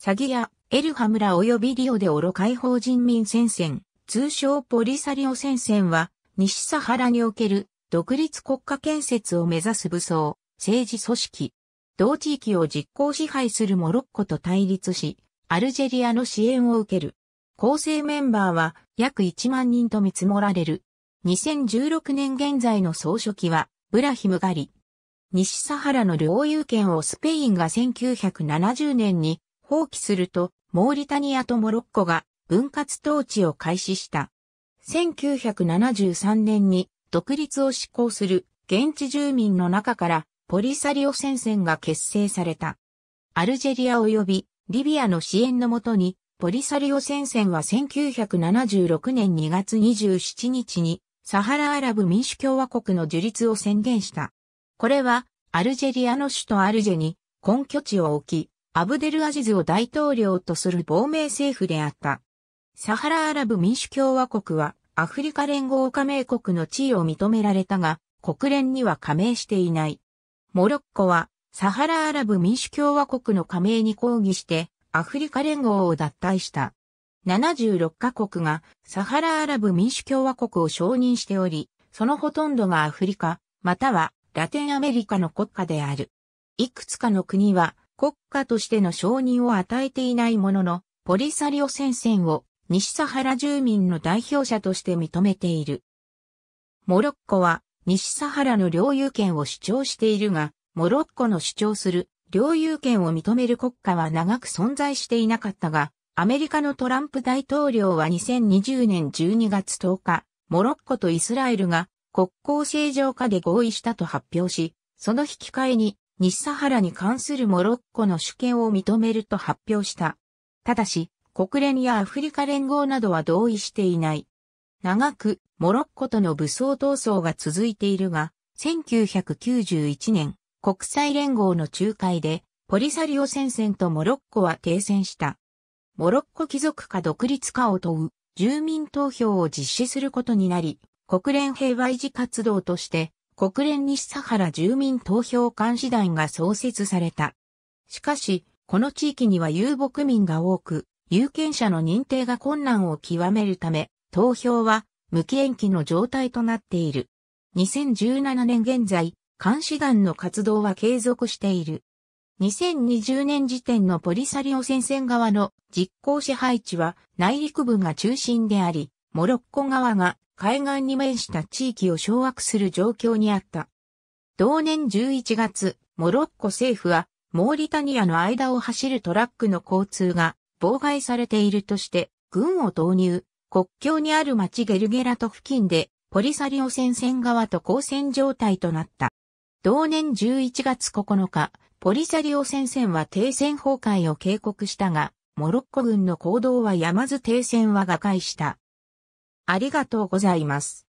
サギやエルハムラ及びリオデオロ解放人民戦線、通称ポリサリオ戦線は、西サハラにおける独立国家建設を目指す武装、政治組織。同地域を実行支配するモロッコと対立し、アルジェリアの支援を受ける。構成メンバーは約1万人と見積もられる。2016年現在の総書記は、ブラヒムガリ。西サハラの領有権をスペインが1970年に放棄すると、モーリタニアとモロッコが分割統治を開始した。1973年に独立を施行する現地住民の中からポリサリオ戦線が結成された。アルジェリア及びリビアの支援のもとにポリサリオ戦線は1976年2月27日にサハラアラブ民主共和国の樹立を宣言した。これはアルジェリアの首都アルジェに根拠地を置き、アブデルアジズを大統領とする亡命政府であった。サハラアラブ民主共和国はアフリカ連合加盟国の地位を認められたが、国連には加盟していない。モロッコはサハラアラブ民主共和国の加盟に抗議してアフリカ連合を脱退した。76カ国がサハラアラブ民主共和国を承認しており、そのほとんどがアフリカ、またはラテンアメリカの国家である。いくつかの国は国家としての承認を与えていないものの、ポリサリオ戦線を西サハラ住民の代表者として認めている。モロッコは西サハラの領有権を主張しているが、モロッコの主張する領有権を認める国家は長く存在していなかったが、アメリカのトランプ大統領は2020年12月10日、モロッコとイスラエルが国交正常化で合意したと発表し、その引き換えに西サハラに関するモロッコの主権を認めると発表した。ただし、国連やアフリカ連合などは同意していない。長くモロッコとの武装闘争が続いているが、1991年、国際連合の仲介で、ポリサリオ戦線とモロッコは停戦した。モロッコ貴族か独立かを問う住民投票を実施することになり、国連平和維持活動として国連西サハラ住民投票監視団が創設された。しかし、この地域には遊牧民が多く、有権者の認定が困難を極めるため、投票は無期延期の状態となっている。2017年現在、監視団の活動は継続している。2020年時点のポリサリオ戦線側の実行支配地は内陸部が中心であり、モロッコ側が海岸に面した地域を掌握する状況にあった。同年11月、モロッコ政府は、モーリタニアの間を走るトラックの交通が妨害されているとして、軍を投入、国境にある町ゲルゲラト付近で、ポリサリオ戦線側と交戦状態となった。同年11月9日、ポリサリオ戦線は停戦崩壊を警告したが、モロッコ軍の行動はやまず停戦は瓦解した。ありがとうございます。